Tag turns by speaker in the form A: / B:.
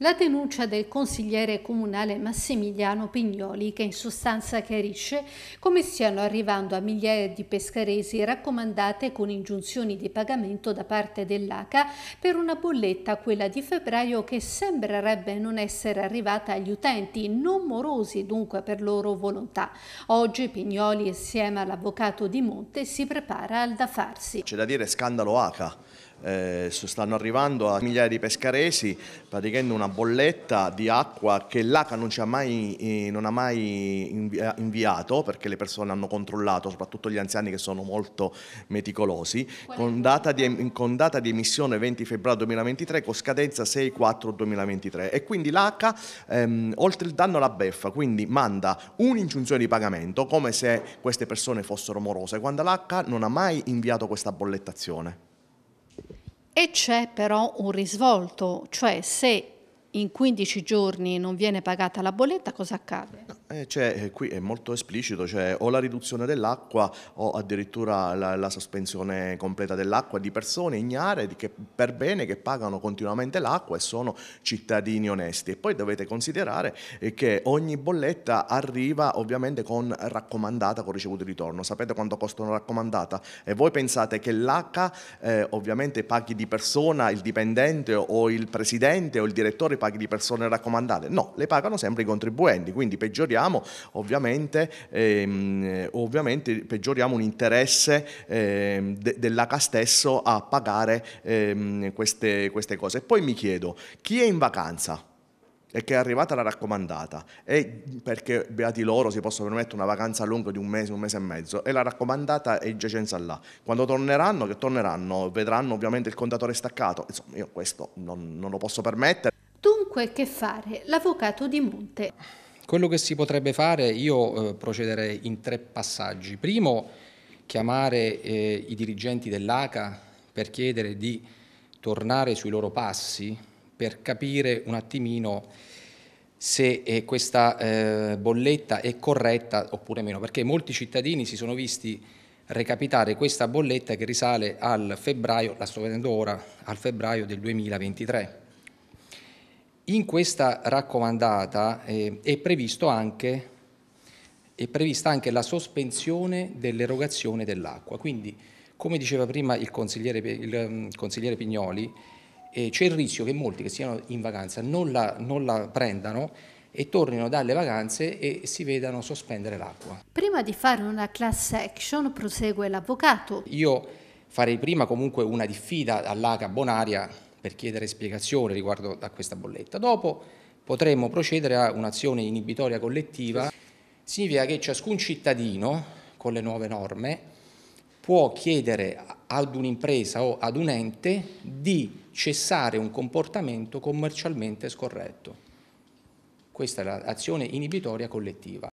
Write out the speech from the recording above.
A: La denuncia del consigliere comunale Massimiliano Pignoli che in sostanza chiarisce come stiano arrivando a migliaia di pescaresi raccomandate con ingiunzioni di pagamento da parte dell'ACA per una bolletta, quella di febbraio, che sembrerebbe non essere arrivata agli utenti, non morosi dunque per loro volontà. Oggi Pignoli insieme all'avvocato Di Monte si prepara al da farsi.
B: C'è da dire scandalo ACA eh, stanno arrivando a migliaia di pescaresi praticamente una bolletta di acqua che l'ACA non, eh, non, ha mai inviato perché le persone hanno controllato, soprattutto gli anziani che sono molto meticolosi, con data, di, con data di emissione 20 febbraio 2023 con scadenza 6-4-2023 e quindi l'ACA ehm, oltre il danno alla beffa, quindi manda un'ingiunzione di pagamento come se queste persone fossero morose, quando l'ACA non ha mai inviato questa bollettazione.
A: E c'è però un risvolto, cioè se in 15 giorni non viene pagata la bolletta, cosa accade?
B: Eh, cioè, qui è molto esplicito, cioè o la riduzione dell'acqua o addirittura la, la sospensione completa dell'acqua di persone ignare che, per bene che pagano continuamente l'acqua e sono cittadini onesti. E poi dovete considerare eh, che ogni bolletta arriva ovviamente con raccomandata con ricevuto di ritorno. Sapete quanto costa una raccomandata? E voi pensate che l'H eh, ovviamente paghi di persona il dipendente o il presidente o il direttore paghi di persone raccomandate, no, le pagano sempre i contribuenti, quindi peggioriamo ovviamente, ehm, ovviamente peggioriamo un interesse ehm, de dell'H stesso a pagare ehm, queste, queste cose. Poi mi chiedo, chi è in vacanza? e che è arrivata la raccomandata e perché beati loro si possono permettere una vacanza lunga di un mese, un mese e mezzo e la raccomandata è in giacenza là. Quando torneranno, che torneranno, vedranno ovviamente il contatore staccato, insomma io questo non, non lo posso permettere.
A: Dunque che fare? L'avvocato di Monte.
C: Quello che si potrebbe fare, io eh, procederei in tre passaggi. Primo, chiamare eh, i dirigenti dell'ACA per chiedere di tornare sui loro passi per capire un attimino se eh, questa eh, bolletta è corretta oppure meno, perché molti cittadini si sono visti recapitare questa bolletta che risale al febbraio, la sto vedendo ora, al febbraio del 2023. In questa raccomandata eh, è, anche, è, prevista anche la sospensione dell'erogazione dell'acqua, quindi come diceva prima il consigliere, il mm, consigliere Pignoli, eh, c'è il rischio che molti che siano in vacanza non la, non la prendano e tornino dalle vacanze e si vedano sospendere l'acqua.
A: Prima di fare una class action prosegue l'avvocato.
C: Io farei prima comunque una diffida all'ACA bonaria per chiedere spiegazioni riguardo a questa bolletta. Dopo potremmo procedere a un'azione inibitoria collettiva. Significa che ciascun cittadino, con le nuove norme, può chiedere ad un'impresa o ad un ente di cessare un comportamento commercialmente scorretto. Questa è l'azione inibitoria collettiva.